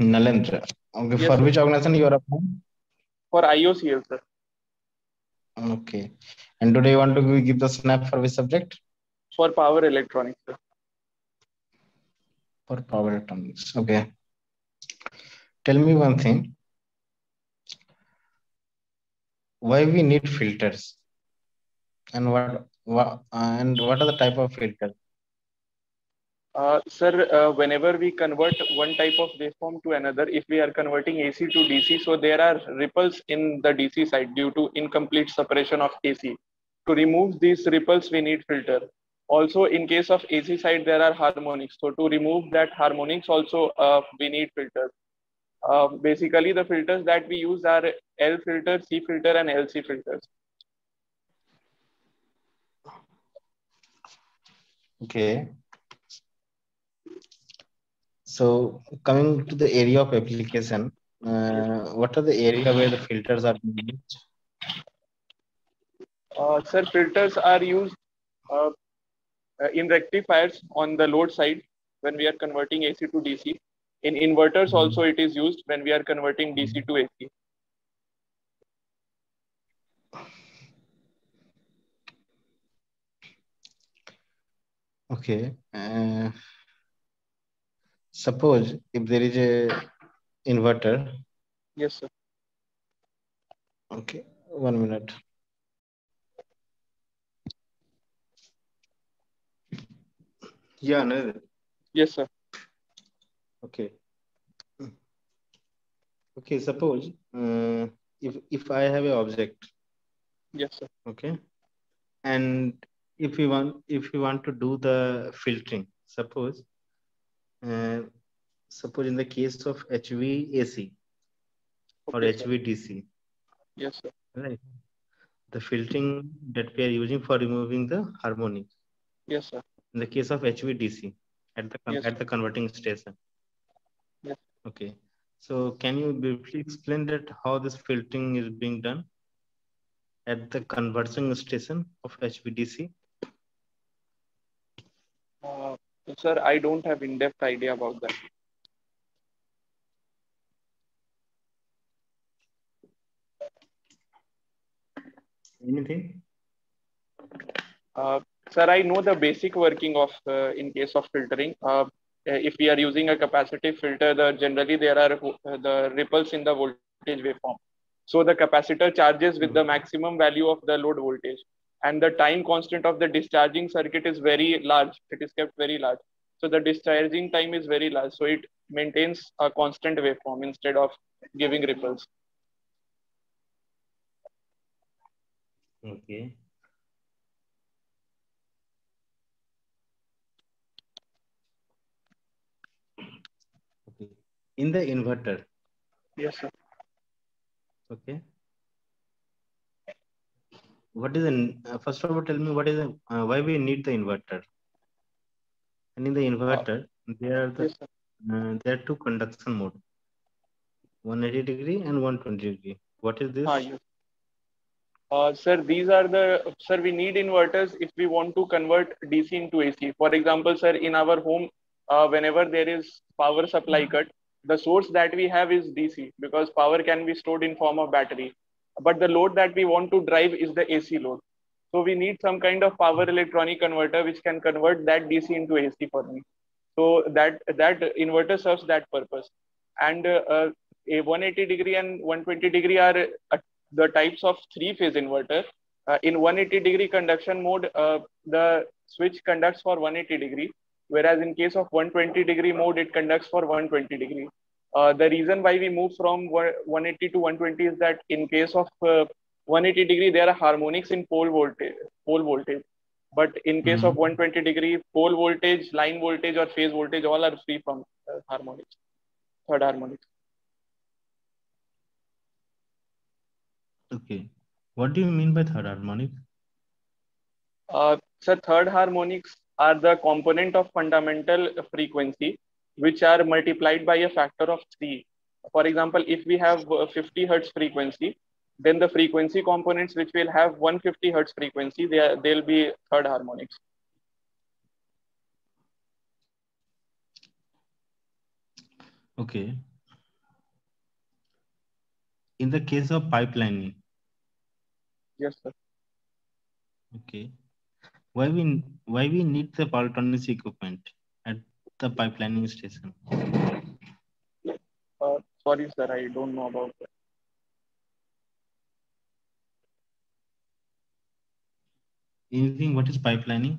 Nalendra. Okay, Yes, for sir. which organization you are applying? For IOCL, sir. Okay. And today you want to give the snap for which subject? For power electronics, sir. For power electronics. Okay. Tell me one thing. Why we need filters? And what, what and what are the type of filters? Uh, sir, uh, whenever we convert one type of waveform to another, if we are converting AC to DC, so there are ripples in the DC side due to incomplete separation of AC. To remove these ripples, we need filter. Also, in case of AC side, there are harmonics. So to remove that harmonics, also uh, we need filters. Uh, basically, the filters that we use are L filter, C filter, and LC filters. Okay. So coming to the area of application, uh, what are the area where the filters are used? Uh, sir, filters are used uh, uh, in rectifiers on the load side when we are converting AC to DC. In inverters Mhm. also it is used when we are converting DC to AC. Okay. Suppose if there is a inverter. Yes, sir. Okay, one minute. Yeah, no. Yes, sir. Okay. Okay, suppose uh, if if I have an object, Yes, sir. okay, and if you want if you want to do the filtering, suppose uh, suppose in the case of HVAC or Okay, sir. HVDC, Yes, sir. right? The filtering that we are using for removing the harmonics. Yes, sir. In the case of HVDC at the Yes. at the converting station. Yes. Okay. So can you briefly explain that how this filtering is being done at the converting station of HVDC? Uh, sir, I don't have in-depth idea about that. Anything? Uh, sir, I know the basic working of uh, in case of filtering. Uh, if we are using a capacitive filter, the generally there are uh, the ripples in the voltage waveform. So the capacitor charges with the maximum value of the load voltage, and the time constant of the discharging circuit is very large. It is kept very large. So the discharging time is very large. So it maintains a constant waveform instead of giving ripples. Okay. Okay. In the inverter, Yes, sir. okay. What is the uh, first of all? Tell me what is the uh, why we need the inverter? And in the inverter, there are the Yes, uh, there are two conduction mode, 180 degree and 120 degree. What is this? Ah, yes. Uh, sir, these are the sir. We need inverters if we want to convert DC into AC. For example, sir, in our home, uh, whenever there is power supply cut, the source that we have is DC because power can be stored in form of battery. But the load that we want to drive is the AC load. So we need some kind of power electronic converter which can convert that DC into AC for me. So that that inverter serves that purpose. And uh, a 180 degree and 120 degree are uh, the types of three phase inverter. Uh, in 180 degree conduction mode, uh, the switch conducts for 180 degree, whereas in case of 120 degree mode, it conducts for 120 degree. Uh, the reason why we move from 180 to 120 is that in case of uh, 180 degree, there are harmonics in pole voltage, pole voltage. But in case of 120 degree, pole voltage, line voltage, or phase voltage, all are free from uh, harmonics, third harmonics. Okay. What do you mean by third harmonic? Uh, so third harmonics are the component of fundamental frequency, which are multiplied by a factor of three. For example, if we have uh, 50 hertz frequency, then the frequency components which will have 150 hertz frequency, they are, they'll be third harmonics. Okay. in the case of pipelining. Yes, sir. Okay. Why we why we need the Paltonis equipment at the pipelining station? Uh, sorry, sir, I don't know about that. Anything? What is pipelining?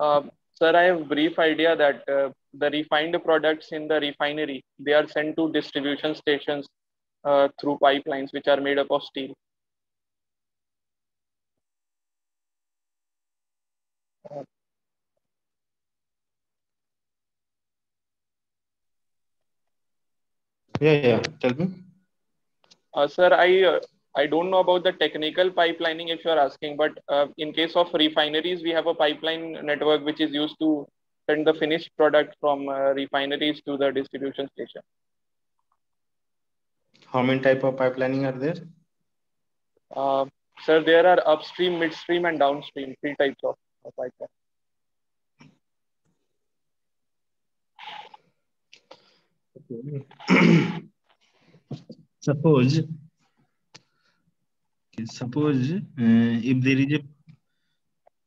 Um, sir, I have brief idea that uh, the refined products in the refinery they are sent to distribution stations uh, through pipelines which are made up of steel. Yeah, yeah. Tell me. Uh, sir, I uh, I don't know about the technical pipelining if you are asking, but uh, in case of refineries, we have a pipeline network which is used to send the finished product from uh, refineries to the distribution station. How many type of pipelining are there? Uh, sir, there are upstream, midstream, and downstream, three types of, of pipeline. Suppose suppose uh, if there is a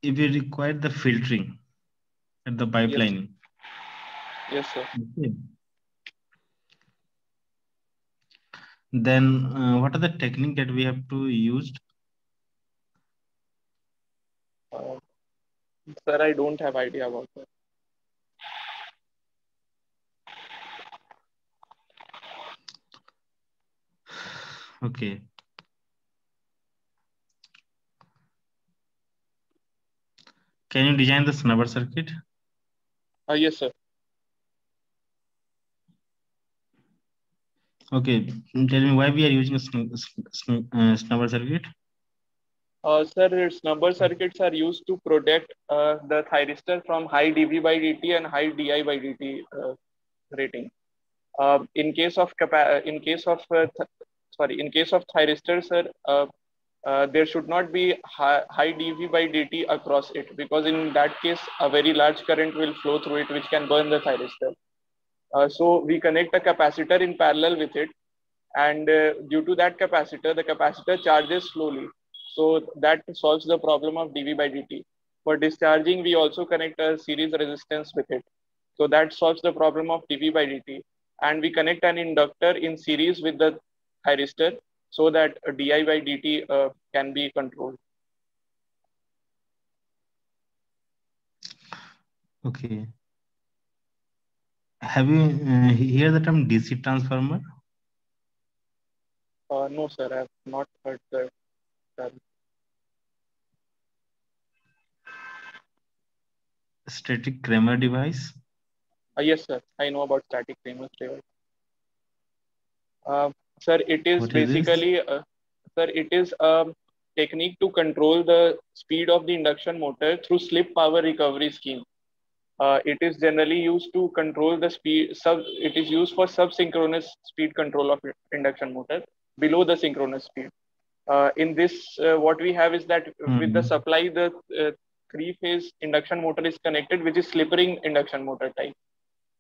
if we require the filtering at the pipeline Yes, sir. okay. then uh, what are the technique that we have to use Uh, sir, I don't have idea about that. Okay can you design the snubber circuit Uh, yes, sir. okay tell me why we are using a sn- sn- sn- uh, snubber circuit Uh, sir, snubber circuits are used to protect uh, the thyristor from high dV by dt and high di by dt uh, rating. Uh, in case of in case of uh, sorry, in case of thyristor, sir, uh, uh, there should not be high, high dV by dt across it because in that case, a very large current will flow through it, which can burn the thyristor. Uh, so we connect a capacitor in parallel with it, and uh, due to that capacitor, the capacitor charges slowly. So that solves the problem of dV by dt. For discharging, we also connect a series resistance with it. So that solves the problem of dV by dt. And we connect an inductor in series with the thyristor so that di by dt uh, can be controlled. okay have you uh, hear the term dc transformer Uh, no, sir, I have not heard the term. static Kramer device Uh, yes, sir. I know about static Kramer's device. Sir, it is What is basically, uh, sir, it is a technique to control the speed of the induction motor through slip power recovery scheme. Uh, it is generally used to control the speed. Sub, it is used for sub-synchronous speed control of induction motor below the synchronous speed. Uh, in this, uh, what we have is that with the Mhm. supply, the uh, three-phase induction motor is connected, which is slip ring induction motor type.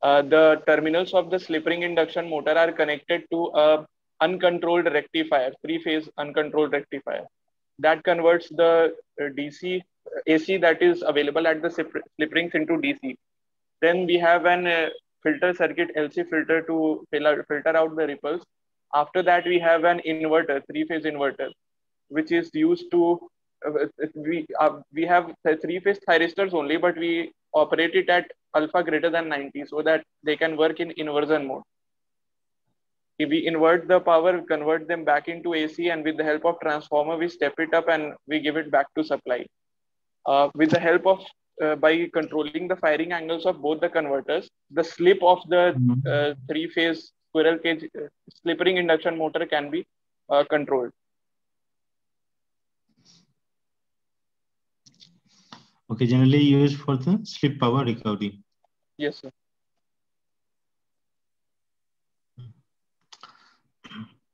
Uh, the terminals of the slip ring induction motor are connected to a uncontrolled rectifier, three-phase uncontrolled rectifier. That converts the uh, DC uh, AC that is available at the slip rings into DC. Then we have an uh, filter circuit LC filter to fil- filter out the ripples. After that, we have an inverter, three-phase inverter, which is used to uh, we uh, we have th- three-phase thyristors only, but we operate it at alpha greater than 90 so that they can work in inversion mode. If we invert the power, convert them back into AC, and with the help of transformer, we step it up and we give it back to supply. Uh, with the help of uh, by controlling the firing angles of both the converters, the slip of the Mhm. uh, three-phase squirrel cage uh, slip induction motor can be uh, controlled. okay generally used for the slip power recovery Yes, sir.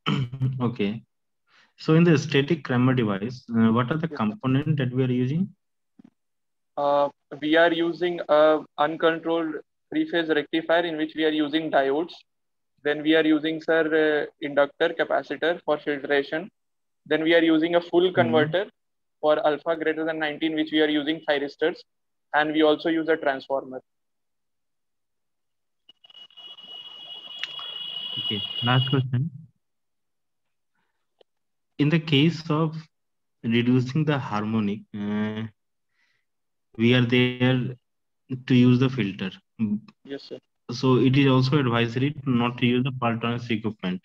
okay so in the static Kramer device uh, what are the component that we are using Uh, we are using a uncontrolled three-phase rectifier in which we are using diodes. Then we are using, sir, uh, inductor capacitor for filtration. Then we are using a full converter for alpha greater than 19, which we are using thyristors. And we also use a transformer. Okay, last question. In the case of reducing the harmonic, uh, we are there to use the filter. Yes, sir. So it is also advisory to not to use the Paltronics equipment.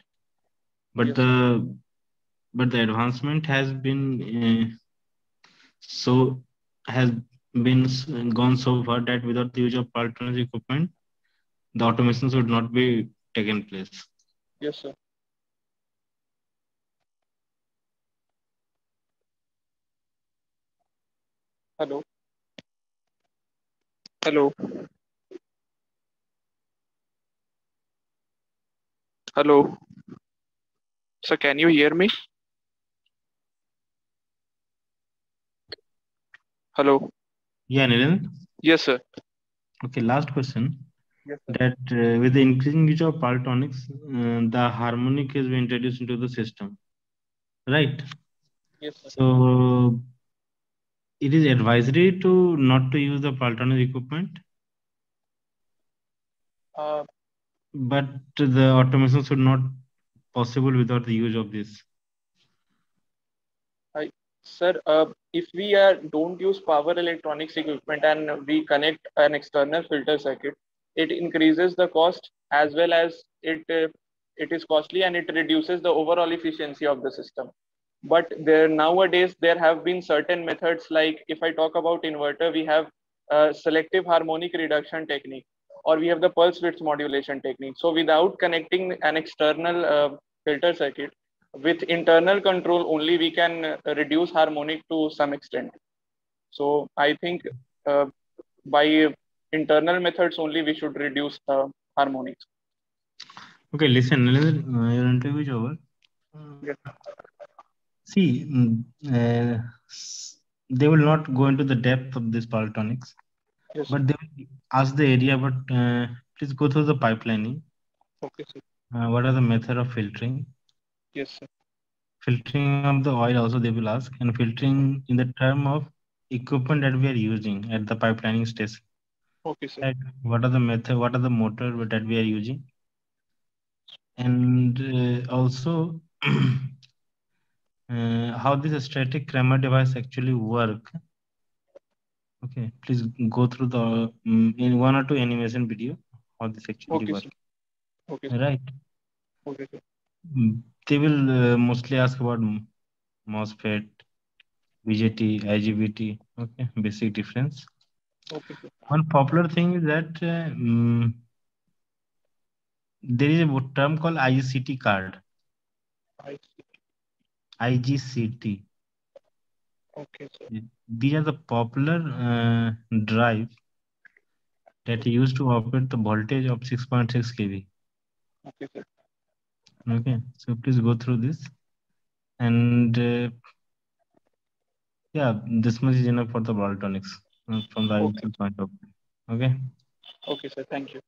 But Yes. the but the advancement has been uh, so has been gone so far that without the use of Paltronics equipment, the automations would not be taken place. Yes, sir. Hello. Hello. Hello. Sir, can you hear me? Hello. Yeah, Nilan. Yes, sir. Okay, last question. Yes, sir. That uh, with the increasing use of Paltronics, uh, the harmonic is introduced into the system, right? Yes, sir. So it is advisory to not to use the Paltronics equipment, Uh, but the automation should not possible without the use of this. Sir, uh, if we are, don't use power electronics equipment and we connect an external filter circuit, it increases the cost as well as it uh, it is costly and it reduces the overall efficiency of the system. But there nowadays there have been certain methods like if I talk about inverter, we have uh, selective harmonic reduction technique or we have the pulse width modulation technique. So without connecting an external uh, filter circuit, with internal control only we can uh, reduce harmonic to some extent so i think uh, by internal methods only we should reduce uh, harmonics Okay, listen, Nilan, uh, your interview is over. Yes. See, uh, they will not go into the depth of this Paltronics, yes but they will ask the area. But uh, please go through the pipelining. okay sir Uh, what are the method of filtering? yes sir filtering of the oil also they will ask and filtering in the term of equipment that we are using at the pipelining station okay sir right what are the method what are the motor that we are using and uh, also uh, how this static Kramer device actually work? Okay please go through the um, in one or two animation video how this actually okay work. sir. Okay right. Okay sir. Mm, they will uh, mostly ask about MOSFET, BJT, IGBT, okay, basic difference. okay sir. One popular thing is that uh, mm, there is a term called IGCT card, i see IGCT. okay sir These are the popular uh, drive that used to operate the voltage of 6.6 kV. okay sir Okay, so please go through this. And uh, yeah, this much is enough for the Baltonics uh, from the Okay. Point of view. Okay. okay sir thank you